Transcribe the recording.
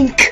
Yoink!